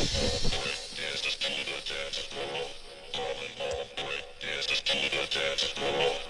Breakdancers to the dance floor. Calling all breakdancers to the dance floor.